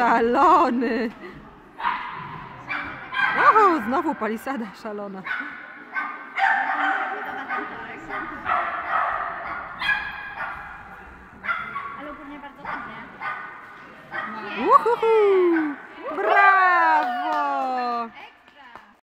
Szalony! Wow, znowu palisada szalona. Ale ogólnie bardzo ładnie. Uhuhu! Brawo!